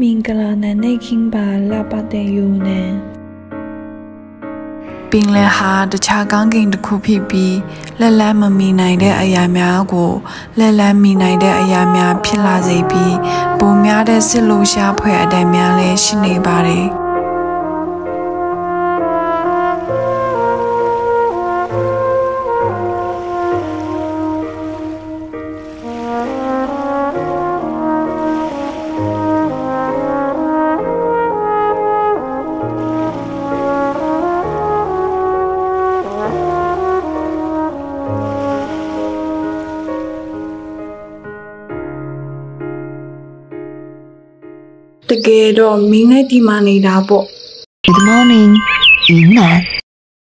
မင်္ဂလာနံနေခင်းပါလာပတဲ့ယူနေပင်လယ်ဟာတခြားကောင်းကင်တစ်ခုဖြစ်ပြီးလက်လန်းမမီနိုင်တဲ့အရာများကိုလက်လန်းမီနိုင်တဲ့အရာများဖြစ်လာစေပြီးပုံများတဲ့စစ်လို့ရှားဖွဲ့အတိုင်းများလည်းရှိနေပါတယ်။ တကယ်တော့မင်းနဲ့ဒီမှာနေတာပေါ့ Good morning，云南。